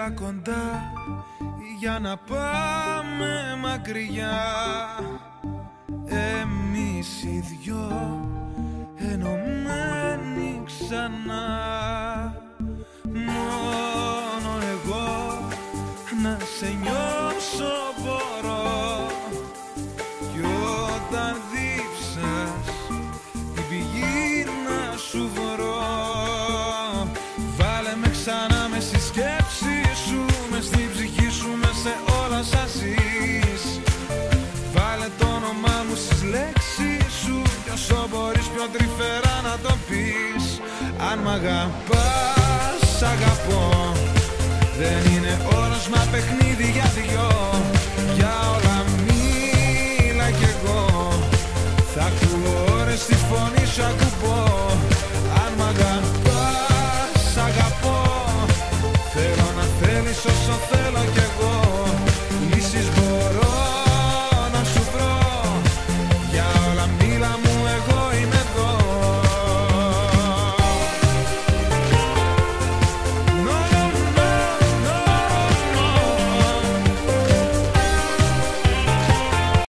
Έλα κοντά για να πάμε μακριά. Εμείς οι δυο ενωμένοι ξανά. Μόνο εγώ να σε νιώσω Αν μ' αγαπάς, αγαπώ. Δεν είναι όρος μα παιχνίδι για δυο. Για όλα μίλα κι εγώ. Θα ακούω ώρες τη φωνή σου ακουπώ Αν μ' αγαπάς, αγαπώ. Θέλω να θέλεις όσο θέλεις